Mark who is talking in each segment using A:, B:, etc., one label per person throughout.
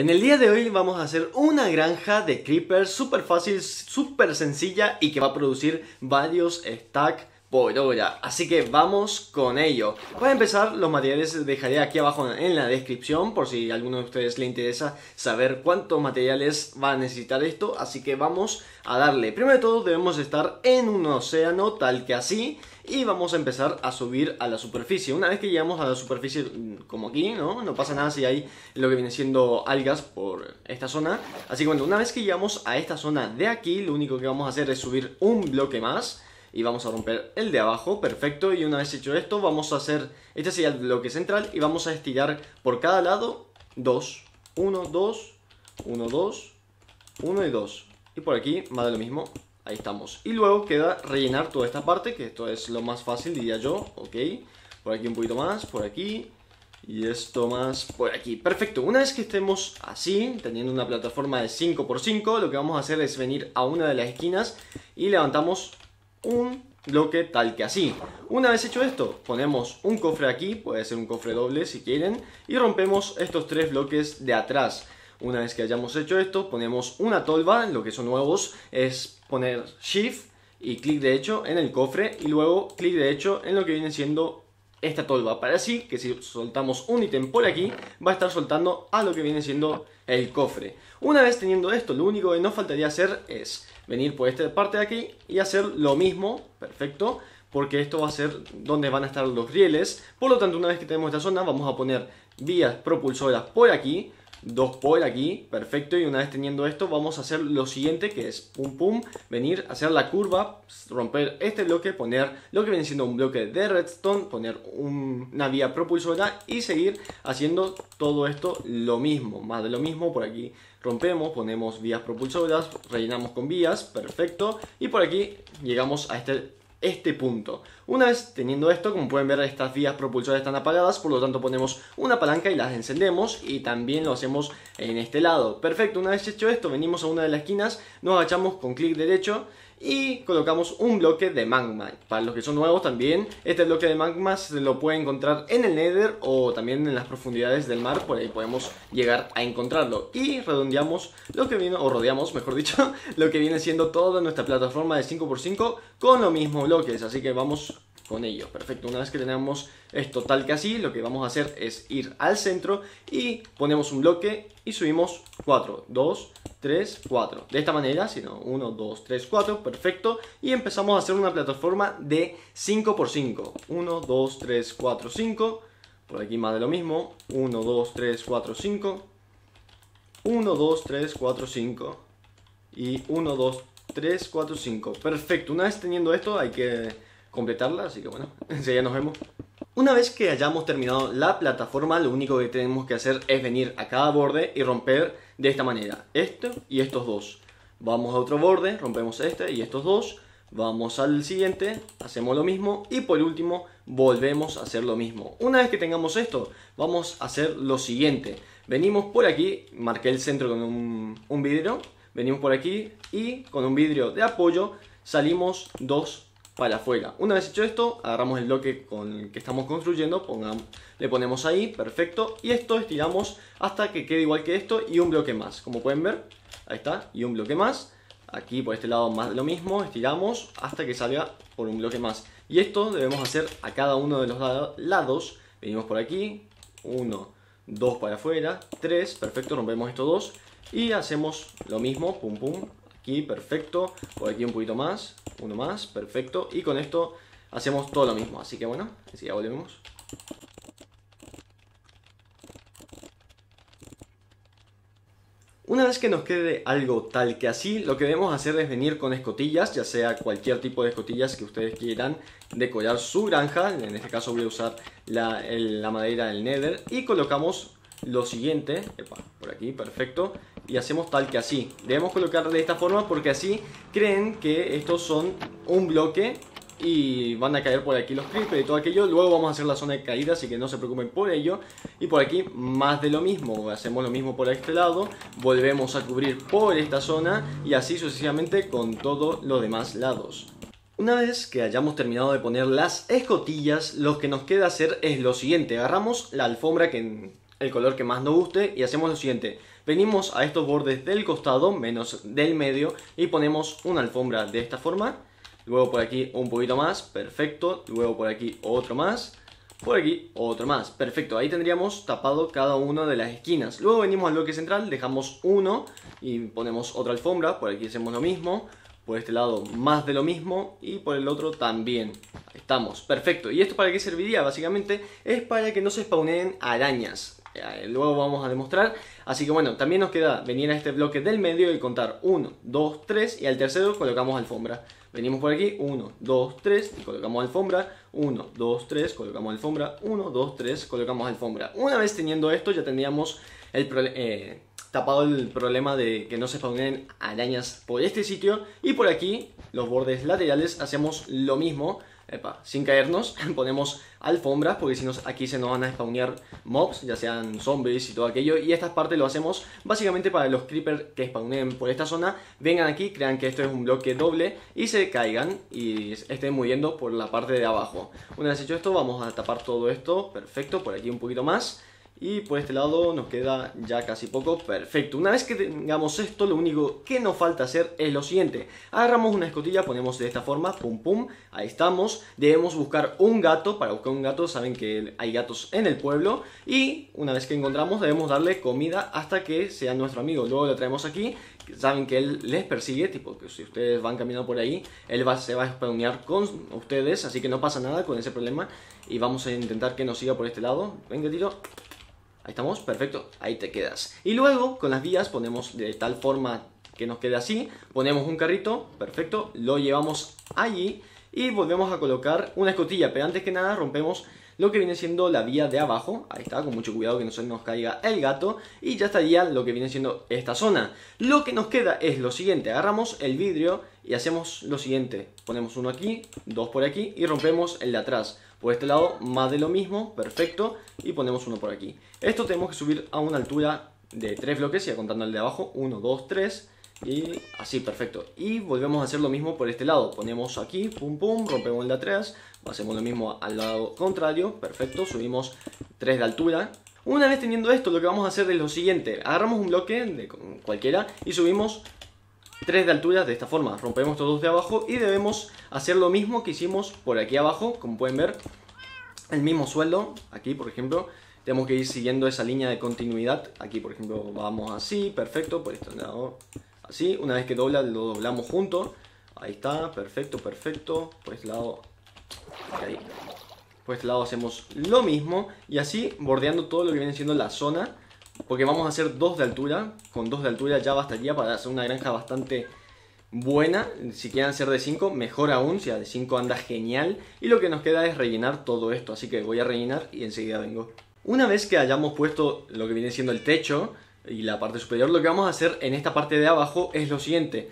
A: En el día de hoy vamos a hacer una granja de creepers súper fácil, súper sencilla y que va a producir varios stacks por hora. Así que vamos con ello. Para empezar, los materiales dejaré aquí abajo en la descripción por si a alguno de ustedes le interesa saber cuántos materiales va a necesitar esto. Así que vamos a darle. Primero de todo debemos estar en un océano tal que así y vamos a empezar a subir a la superficie. Una vez que llegamos a la superficie, mm, como aquí, ¿no? No pasa nada si hay lo que viene siendo algas por esta zona. Así que bueno, una vez que llegamos a esta zona de aquí, lo único que vamos a hacer es subir un bloque más y vamos a romper el de abajo, perfecto, y una vez hecho esto vamos a hacer, este sería el bloque central y vamos a estirar por cada lado 2, 1, 2, 1, 2, 1 y 2, y por aquí más de lo mismo, ahí estamos, y luego queda rellenar toda esta parte, que esto es lo más fácil diría yo, ok, por aquí un poquito más, por aquí, y esto más por aquí. Perfecto, una vez que estemos así, teniendo una plataforma de 5x5, lo que vamos a hacer es venir a una de las esquinas y levantamos un bloque tal que así. Una vez hecho esto, ponemos un cofre aquí, puede ser un cofre doble si quieren, y rompemos estos tres bloques de atrás. Una vez que hayamos hecho esto, ponemos una tolva, lo que son nuevos es poner Shift y clic derecho en el cofre y luego clic derecho en lo que viene siendo esta tolva para así que si soltamos un ítem por aquí va a estar soltando a lo que viene siendo el cofre. Una vez teniendo esto, lo único que nos faltaría hacer es venir por esta parte de aquí y hacer lo mismo, perfecto, porque esto va a ser donde van a estar los rieles. Por lo tanto, una vez que tenemos esta zona, vamos a poner vías propulsoras por aquí, dos por aquí, perfecto, y una vez teniendo esto vamos a hacer lo siguiente que es pum pum, venir, hacer la curva, romper este bloque, poner lo que viene siendo un bloque de redstone, poner una vía propulsora y seguir haciendo todo esto lo mismo, más de lo mismo. Por aquí rompemos, ponemos vías propulsoras, rellenamos con vías, perfecto, y por aquí llegamos a este este punto. Una vez teniendo esto, como pueden ver, estas vías propulsoras están apagadas, por lo tanto ponemos una palanca y las encendemos y también lo hacemos en este lado. Perfecto, una vez hecho esto, venimos a una de las esquinas, nos agachamos con clic derecho y colocamos un bloque de magma. Para los que son nuevos también, este bloque de magma se lo puede encontrar en el Nether o también en las profundidades del mar, por ahí podemos llegar a encontrarlo. Y redondeamos lo que viene, o rodeamos mejor dicho, lo que viene siendo toda nuestra plataforma de 5x5 con los mismos bloques. Así que vamos con ello. Perfecto, una vez que tenemos esto tal que así, lo que vamos a hacer es ir al centro y ponemos un bloque y subimos 4, 2, 3, 4. De esta manera, sino 1, 2, 3, 4, perfecto. Y empezamos a hacer una plataforma de 5x5. 1, 2, 3, 4, 5. Por aquí más de lo mismo. 1, 2, 3, 4, 5. 1, 2, 3, 4, 5. Y 1, 2, 3, 4, 5. Perfecto, una vez teniendo esto hay que completarla, así que bueno, enseguida nos vemos. Una vez que hayamos terminado la plataforma, lo único que tenemos que hacer es venir a cada borde y romper de esta manera, esto y estos dos. Vamos a otro borde, rompemos este y estos dos, vamos al siguiente, hacemos lo mismo y por último volvemos a hacer lo mismo. Una vez que tengamos esto, vamos a hacer lo siguiente. Venimos por aquí, marqué el centro con un, un vidrio, venimos por aquí y con un vidrio de apoyo salimos dos para afuera. Una vez hecho esto, agarramos el bloque con el que estamos construyendo, le ponemos ahí, perfecto, y esto estiramos hasta que quede igual que esto y un bloque más. Como pueden ver, ahí está, y un bloque más. Aquí por este lado más lo mismo, estiramos hasta que salga por un bloque más. Y esto debemos hacer a cada uno de los lados. Venimos por aquí, uno, dos para afuera, tres, perfecto, rompemos estos dos. Y hacemos lo mismo, pum pum, aquí, perfecto, por aquí un poquito más, uno más, perfecto. Y con esto hacemos todo lo mismo. Así que bueno, así ya volvemos. Una vez que nos quede algo tal que así, lo que debemos hacer es venir con escotillas, ya sea cualquier tipo de escotillas que ustedes quieran decorar su granja, en este caso voy a usar la, madera del nether, y colocamos lo siguiente, por aquí, perfecto, y hacemos tal que así. Debemos colocar de esta forma porque así creen que estos son un bloque y van a caer por aquí los creepers y todo aquello. Luego vamos a hacer la zona de caída, así que no se preocupen por ello. Y por aquí más de lo mismo, hacemos lo mismo por este lado, volvemos a cubrir por esta zona y así sucesivamente con todos los demás lados. Una vez que hayamos terminado de poner las escotillas, lo que nos queda hacer es lo siguiente. Agarramos la alfombra que el color que más nos guste y hacemos lo siguiente. venimos a estos bordes del costado, menos del medio, y ponemos una alfombra de esta forma. Luego por aquí un poquito más, perfecto. Luego por aquí otro más. Por aquí otro más, perfecto. Ahí tendríamos tapado cada una de las esquinas. Luego venimos al bloque central, dejamos uno y ponemos otra alfombra. Por aquí hacemos lo mismo. Por este lado más de lo mismo y por el otro también. Ahí estamos, perfecto. ¿Y esto para qué serviría? Básicamente es para que no se spawneen arañas. Eh, luego vamos a demostrar. Así que bueno, también nos queda venir a este bloque del medio y contar 1, 2, 3 y al tercero colocamos alfombra. Venimos por aquí, 1, 2, 3 y colocamos alfombra. 1, 2, 3, colocamos alfombra. 1, 2, 3, colocamos alfombra. Una vez teniendo esto ya tendríamos el eh, tapado el problema de que no se spawneen arañas por este sitio. Y por aquí, los bordes laterales, hacemos lo mismo Sin caernos, ponemos alfombras porque si no aquí se nos van a spawnear mobs, ya sean zombies y todo aquello. Y esta parte lo hacemos básicamente para los creepers que spawneen por esta zona, vengan aquí, crean que esto es un bloque doble y se caigan y estén muriendo por la parte de abajo. Una vez hecho esto, vamos a tapar todo esto, perfecto, por aquí un poquito más. Y por este lado nos queda ya casi poco. Perfecto. Una vez que tengamos esto, lo único que nos falta hacer es lo siguiente. Agarramos una escotilla, ponemos de esta forma, pum pum, ahí estamos. Debemos buscar un gato. Para buscar un gato saben que hay gatos en el pueblo. Y una vez que encontramos debemos darle comida hasta que sea nuestro amigo. Luego lo traemos aquí. Saben que él les persigue, tipo que si ustedes van caminando por ahí, él va, se va a spawnear con ustedes. Así que no pasa nada con ese problema. Y vamos a intentar que nos siga por este lado. Venga, tiro. Estamos, perfecto, ahí te quedas. Y luego con las vías ponemos de tal forma que nos quede así, ponemos un carrito, perfecto, lo llevamos allí y volvemos a colocar una escotilla, pero antes que nada rompemos lo que viene siendo la vía de abajo, ahí está, con mucho cuidado que no se nos caiga el gato, y ya estaría lo que viene siendo esta zona. Lo que nos queda es lo siguiente, agarramos el vidrio y hacemos lo siguiente, ponemos uno aquí, dos por aquí y rompemos el de atrás. Por este lado, más de lo mismo, perfecto, y ponemos uno por aquí. Esto tenemos que subir a una altura de tres bloques, ya contando el de abajo, 1, 2, 3, y así, perfecto. Y volvemos a hacer lo mismo por este lado. Ponemos aquí, pum pum, rompemos el de atrás. Hacemos lo mismo al lado contrario. Perfecto, subimos 3 de altura. Una vez teniendo esto, lo que vamos a hacer es lo siguiente. Agarramos un bloque de cualquiera y subimos 3 de altura de esta forma. Rompemos todos de abajo y debemos hacer lo mismo que hicimos por aquí abajo. Como pueden ver, el mismo sueldo. Aquí, por ejemplo, tenemos que ir siguiendo esa línea de continuidad. Aquí, por ejemplo, vamos así, perfecto. Por este lado, así. Una vez que dobla, lo doblamos junto. Ahí está, perfecto, perfecto. Por este lado, ahí. Por este lado hacemos lo mismo. Y así, bordeando todo lo que viene siendo la zona porque vamos a hacer dos de altura. Con dos de altura ya bastaría para hacer una granja bastante buena. Si quieren hacer de 5, mejor aún. Si a de 5 anda genial. Y lo que nos queda es rellenar todo esto. Así que voy a rellenar y enseguida vengo. Una vez que hayamos puesto lo que viene siendo el techo y la parte superior, lo que vamos a hacer en esta parte de abajo es lo siguiente.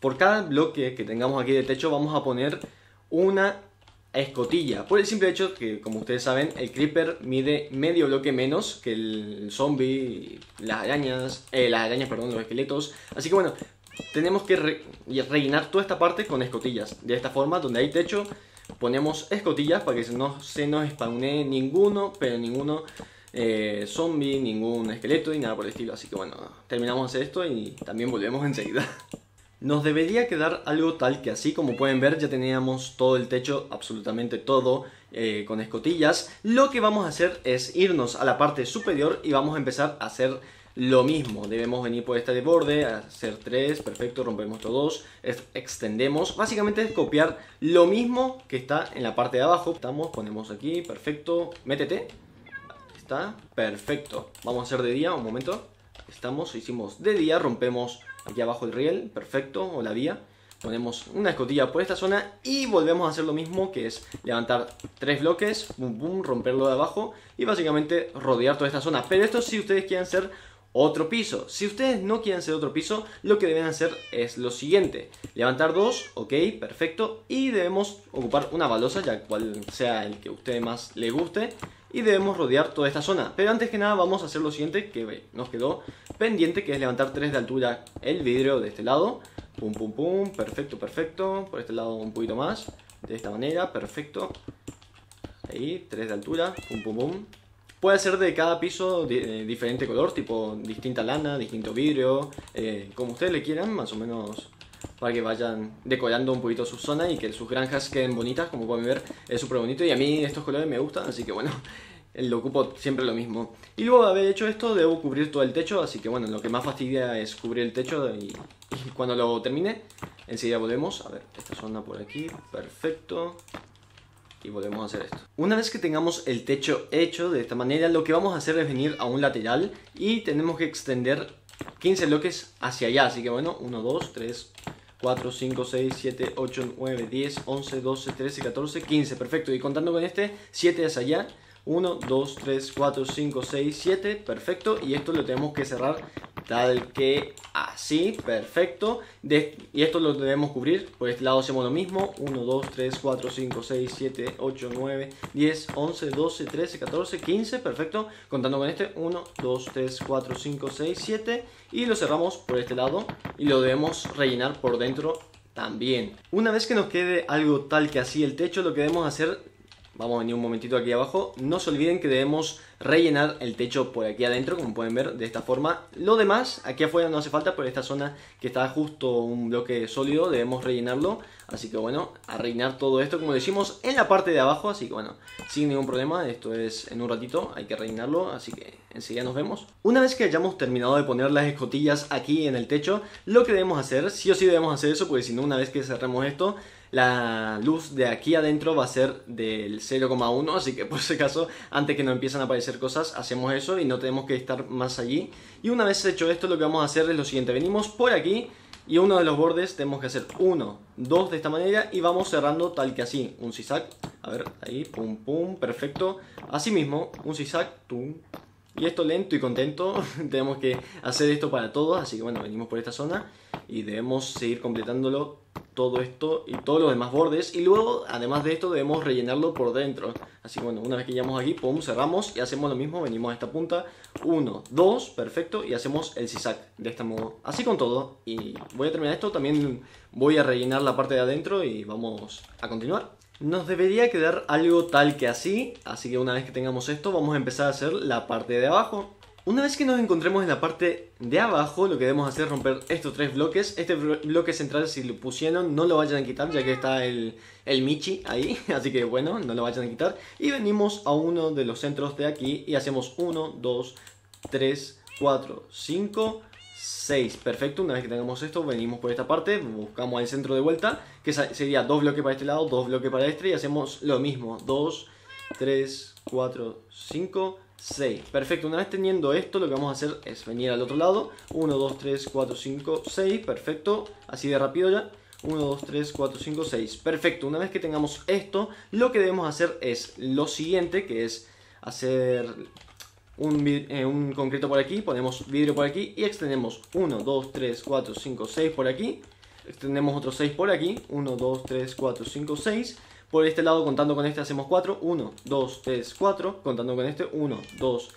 A: Por cada bloque que tengamos aquí de techo vamos a poner una escotilla. Por el simple hecho que, como ustedes saben, el creeper mide medio bloque menos que el zombie, las arañas, eh, las arañas, perdón, los esqueletos. Así que bueno, tenemos que rellenar toda esta parte con escotillas. De esta forma, donde hay techo, ponemos escotillas para que no se nos spawnee ninguno, pero ninguno eh, zombie, ningún esqueleto y nada por el estilo. Así que bueno, terminamos de hacer esto y también volvemos enseguida. Nos debería quedar algo tal que así como pueden ver ya teníamos todo el techo, absolutamente todo, eh, con escotillas. Lo que vamos a hacer es irnos a la parte superior y vamos a empezar a hacer lo mismo. Debemos venir por este de borde, hacer tres, perfecto, rompemos todos, extendemos. Básicamente es copiar lo mismo que está en la parte de abajo. Estamos, ponemos aquí, perfecto, métete. Está, perfecto. Vamos a hacer de día, un momento. Estamos, hicimos de día, rompemos aquí abajo el riel, perfecto, o la vía. Ponemos una escotilla por esta zona y volvemos a hacer lo mismo, que es levantar tres bloques, boom, boom, romperlo de abajo y básicamente rodear toda esta zona. Pero esto si ustedes quieren hacer otro piso. Si ustedes no quieren hacer otro piso, lo que deben hacer es lo siguiente. Levantar dos, ok, perfecto. Y debemos ocupar una balosa, ya cual sea el que a ustedes más les guste y debemos rodear toda esta zona. Pero antes que nada vamos a hacer lo siguiente que nos quedó pendiente, que es levantar 3 de altura el vidrio de este lado. Pum, pum, pum, perfecto, perfecto. Por este lado un poquito más, de esta manera, perfecto. Ahí, 3 de altura, pum, pum, pum. Puede ser de cada piso de, diferente color, tipo distinta lana, distinto vidrio, eh, como ustedes le quieran, más o menos para que vayan decorando un poquito su zona y que sus granjas queden bonitas, como pueden ver, es súper bonito y a mí estos colores me gustan, así que bueno, lo ocupo siempre lo mismo. Y luego de haber hecho esto, debo cubrir todo el techo, así que bueno, lo que más fastidia es cubrir el techo y, y cuando lo termine, enseguida volvemos. A ver, esta zona por aquí, perfecto. Y volvemos a hacer esto. Una vez que tengamos el techo hecho de esta manera, lo que vamos a hacer es venir a un lateral y tenemos que extender 15 bloques hacia allá. Así que bueno, 1, 2, 3, 4, 5, 6, 7, 8, 9, 10, 11, 12, 13, 14, 15. Perfecto. Y contando con este, 7 hacia allá. 1, 2, 3, 4, 5, 6, 7, perfecto. Y esto lo tenemos que cerrar tal que así, perfecto. y esto lo debemos cubrir. Por este lado hacemos lo mismo. 1, 2, 3, 4, 5, 6, 7, 8, 9, 10, 11, 12, 13, 14, 15, perfecto. Contando con este, 1, 2, 3, 4, 5, 6, 7. Y lo cerramos por este lado y lo debemos rellenar por dentro también. Una vez que nos quede algo tal que así el techo, lo que debemos hacer Vamos a venir un momentito aquí abajo. No se olviden que debemos rellenar el techo por aquí adentro, como pueden ver, de esta forma. Lo demás, aquí afuera no hace falta, pero esta zona que está justo un bloque sólido, debemos rellenarlo. Así que bueno, a rellenar todo esto, como decimos, en la parte de abajo. Así que bueno, sin ningún problema, esto es en un ratito, hay que rellenarlo, así que enseguida nos vemos. Una vez que hayamos terminado de poner las escotillas aquí en el techo, lo que debemos hacer, sí o sí debemos hacer eso, porque si no, una vez que cerremos esto, la luz de aquí adentro va a ser del 0,1, así que por ese caso, antes que nos empiezan a aparecer cosas, hacemos eso y no tenemos que estar más allí. Y una vez hecho esto, lo que vamos a hacer es lo siguiente, venimos por aquí y uno de los bordes tenemos que hacer uno, dos de esta manera y vamos cerrando tal que así, un zigzag, a ver, ahí, pum, pum, perfecto. Así mismo, un zigzag, tum, y esto lento y contento, tenemos que hacer esto para todos, así que bueno, venimos por esta zona y debemos seguir completándolo todo esto y todos los demás bordes. Y luego además de esto debemos rellenarlo por dentro. Así que bueno una vez que llegamos aquí pum cerramos y hacemos lo mismo. Venimos a esta punta. 1 2 perfecto. Y hacemos el zigzag de este modo. Así con todo. Y voy a terminar esto. También voy a rellenar la parte de adentro y vamos a continuar. Nos debería quedar algo tal que así. Así que una vez que tengamos esto vamos a empezar a hacer la parte de abajo una vez que nos encontremos en la parte de abajo, lo que debemos hacer es romper estos tres bloques. Este bloque central, si lo pusieron, no lo vayan a quitar, ya que está el, el Michi ahí. Así que bueno, no lo vayan a quitar. Y venimos a uno de los centros de aquí y hacemos 1, 2, 3, 4, 5, 6. Perfecto, una vez que tengamos esto, venimos por esta parte, buscamos el centro de vuelta, que sería dos bloques para este lado, dos bloques para este, y hacemos lo mismo. 2, 3, 4, 5, 6. Perfecto, una vez teniendo esto, lo que vamos a hacer es venir al otro lado. 1, 2, 3, 4, 5, 6. Perfecto, así de rápido ya. 1, 2, 3, 4, 5, 6. Perfecto, una vez que tengamos esto, lo que debemos hacer es lo siguiente, que es hacer un, eh, un concreto por aquí, ponemos vidrio por aquí y extendemos 1, 2, 3, 4, 5, 6 por aquí. Extendemos otros 6 por aquí. 1, 2, 3, 4, 5, 6. Por este lado, contando con este, hacemos 4. 1, 2, 3, 4. Contando con este, 1, 2,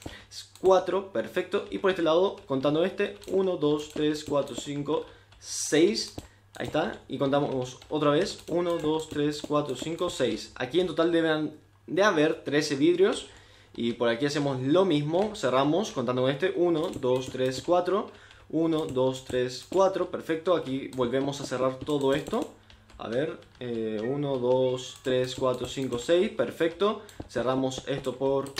A: 4. Perfecto. Y por este lado, contando este, 1, 2, 3, 4, 5, 6. Ahí está. Y contamos otra vez. 1, 2, 3, 4, 5, 6. Aquí en total deben de haber 13 vidrios. Y por aquí hacemos lo mismo. Cerramos contando con este. 1, 2, 3, 4. 1, 2, 3, 4. Perfecto. Aquí volvemos a cerrar todo esto. A ver, 1, 2, 3, 4, 5, 6, perfecto. Cerramos esto por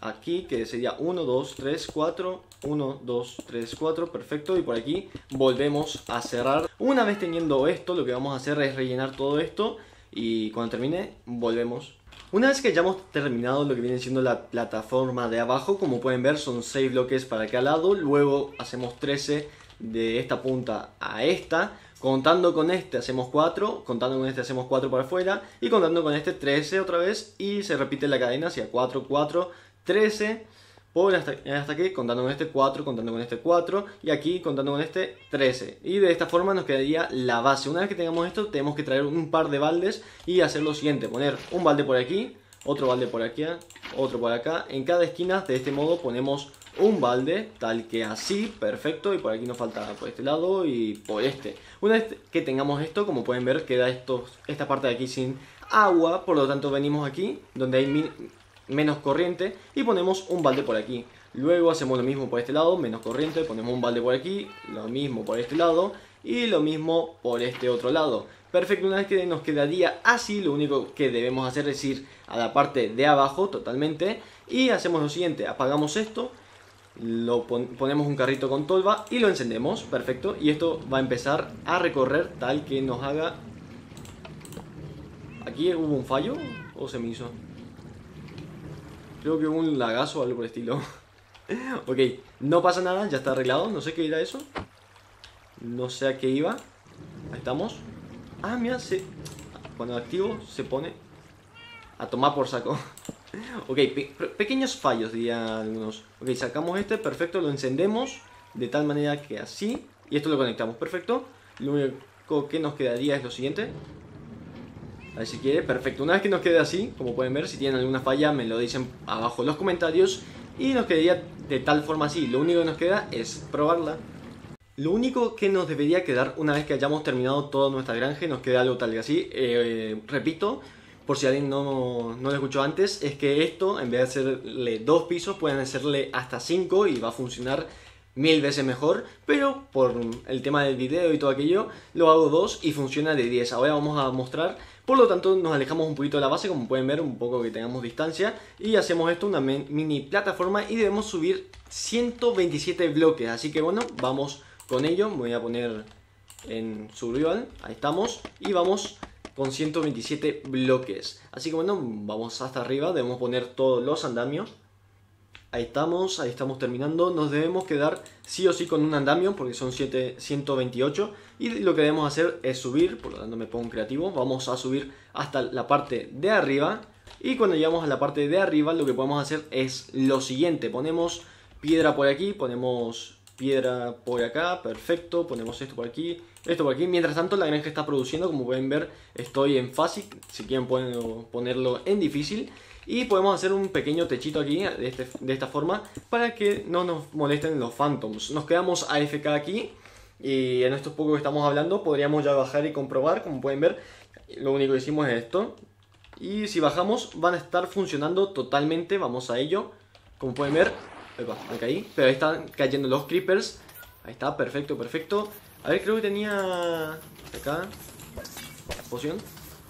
A: aquí, que sería 1, 2, 3, 4, 1, 2, 3, 4, perfecto. Y por aquí volvemos a cerrar. Una vez teniendo esto, lo que vamos a hacer es rellenar todo esto. Y cuando termine, volvemos. Una vez que hayamos terminado lo que viene siendo la plataforma de abajo, como pueden ver son 6 bloques para cada lado. Luego hacemos 13 de esta punta a esta. Contando con este hacemos 4, contando con este hacemos 4 para afuera y contando con este 13 otra vez y se repite la cadena hacia 4, 4, 13 por hasta, hasta aquí, contando con este 4, contando con este 4 y aquí contando con este 13. Y de esta forma nos quedaría la base. Una vez que tengamos esto tenemos que traer un par de baldes y hacer lo siguiente, poner un balde por aquí, otro balde por aquí, otro por acá. En cada esquina de este modo ponemos un balde, tal que así, perfecto, y por aquí nos falta por este lado y por este. Una vez que tengamos esto, como pueden ver, queda esto, esta parte de aquí sin agua, por lo tanto venimos aquí, donde hay menos corriente y ponemos un balde por aquí. Luego hacemos lo mismo por este lado, menos corriente, ponemos un balde por aquí, lo mismo por este lado y lo mismo por este otro lado. Perfecto, una vez que nos quedaría así, lo único que debemos hacer es ir a la parte de abajo totalmente y hacemos lo siguiente, apagamos esto, lo ponemos un carrito con tolva y lo encendemos, perfecto, y esto va a empezar a recorrer tal que nos haga... ¿Aquí hubo un fallo o se me hizo? Creo que hubo un lagazo o algo por el estilo. ok, no pasa nada, ya está arreglado, no sé qué era eso. No sé a qué iba. Ahí estamos. Ah, mira, se... cuando activo se pone a tomar por saco. ok, pequeños fallos diría algunos. Ok, sacamos este, perfecto, lo encendemos de tal manera que así. Y esto lo conectamos, perfecto. Lo único que nos quedaría es lo siguiente. A ver si quiere, perfecto. Una vez que nos quede así, como pueden ver, si tienen alguna falla me lo dicen abajo en los comentarios. Y nos quedaría de tal forma así. Lo único que nos queda es probarla. Lo único que nos debería quedar una vez que hayamos terminado toda nuestra granja nos queda algo tal que así, eh, repito, por si alguien no, no, lo escuchó antes, es que esto, en vez de hacerle dos pisos, pueden hacerle hasta cinco y va a funcionar mil veces mejor, pero por el tema del video y todo aquello, lo hago dos y funciona de 10. Ahora vamos a mostrar, por lo tanto nos alejamos un poquito de la base, como pueden ver, un poco que tengamos distancia, y hacemos esto una mini plataforma y debemos subir 127 bloques, así que bueno, vamos con ello. Voy a poner en survival, ahí estamos, y vamos con 127 bloques. Así que bueno, vamos hasta arriba, debemos poner todos los andamios. Ahí estamos, ahí estamos terminando. Nos debemos quedar sí o sí con un andamio porque son 7, 128. Y lo que debemos hacer es subir, por lo tanto me pongo creativo. Vamos a subir hasta la parte de arriba. Y cuando llegamos a la parte de arriba lo que podemos hacer es lo siguiente. Ponemos piedra por aquí, ponemos piedra por acá, perfecto, ponemos esto por aquí, esto por aquí, mientras tanto la granja está produciendo, como pueden ver estoy en fácil, si quieren pueden ponerlo en difícil, y podemos hacer un pequeño techito aquí de, este, esta forma para que no nos molesten los phantoms. Nos quedamos AFK aquí y en estos pocos que estamos hablando podríamos ya bajar y comprobar, como pueden ver, lo único que hicimos es esto. Y si bajamos van a estar funcionando totalmente, vamos a ello. Como pueden ver, me caí. Pero ahí están cayendo los creepers. Ahí está, perfecto, perfecto. A ver, creo que tenía... Acá. Poción.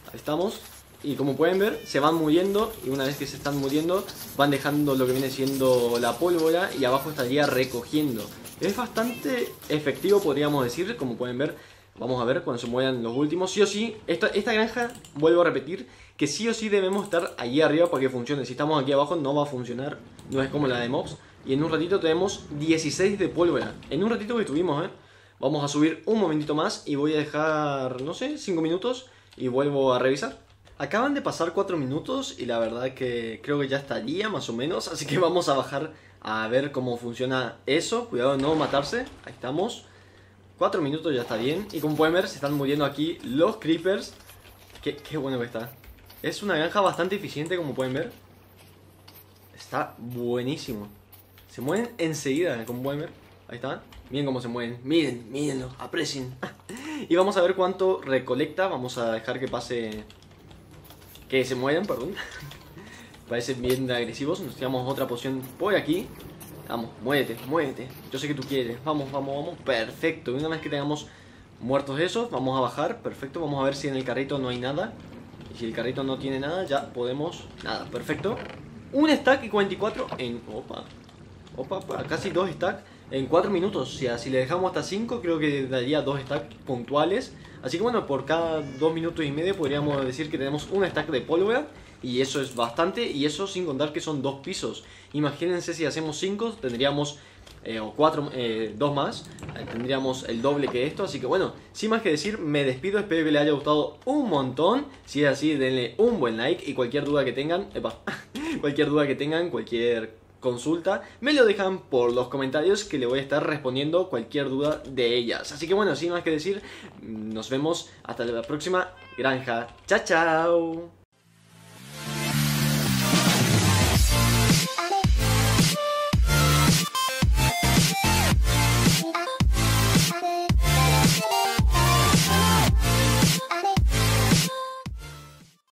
A: Ahí estamos. Y como pueden ver, se van muriendo. Y una vez que se están muriendo, van dejando lo que viene siendo la pólvora. Y abajo estaría recogiendo. Es bastante efectivo, podríamos decir. Como pueden ver, vamos a ver cuando se mueran los últimos. Sí o sí, esta, esta granja, vuelvo a repetir, que sí o sí debemos estar allí arriba para que funcione. Si estamos aquí abajo, no va a funcionar. No es como la de mobs. Y en un ratito tenemos 16 de pólvora. En un ratito que estuvimos, ¿eh? Vamos a subir un momentito más y voy a dejar, no sé, 5 minutos y vuelvo a revisar. Acaban de pasar 4 minutos y la verdad que creo que ya estaría más o menos. Así que vamos a bajar a ver cómo funciona eso. Cuidado de no matarse. Ahí estamos. 4 minutos ya está bien. Y como pueden ver, se están muriendo aquí los creepers. Qué, bueno que está. Es una granja bastante eficiente, como pueden ver. Está buenísimo. Se mueven enseguida, como pueden. Ahí está. Miren cómo se mueven. Miren, mírenlo, aprecien. y vamos a ver cuánto recolecta. Vamos a dejar que pase... Que se muevan, perdón. Parecen bien agresivos. Nos tiramos otra poción por aquí. Vamos, muévete, muévete. Yo sé que tú quieres. Vamos, vamos, vamos. Perfecto. Y una vez que tengamos muertos esos, vamos a bajar. Perfecto. Vamos a ver si en el carrito no hay nada. Y si el carrito no tiene nada, ya podemos... Nada, perfecto. Un stack y 44 en... Opa. Opa, casi dos stacks en 4 minutos. O sea, si le dejamos hasta 5, creo que daría dos stacks puntuales. Así que bueno, por cada 2 minutos y medio podríamos decir que tenemos un stack de pólvora. Y eso es bastante. Y eso sin contar que son dos pisos. Imagínense si hacemos 5, tendríamos... Eh, o 4, eh, dos más, eh, tendríamos el doble que esto, así que bueno, sin más que decir, me despido, espero que les haya gustado un montón, si es así, denle un buen like y cualquier duda que tengan, epa, cualquier duda que tengan, cualquier consulta, me lo dejan por los comentarios que le voy a estar respondiendo cualquier duda de ellas. Así que bueno, sin más que decir, nos vemos hasta la próxima granja. Chao, chao.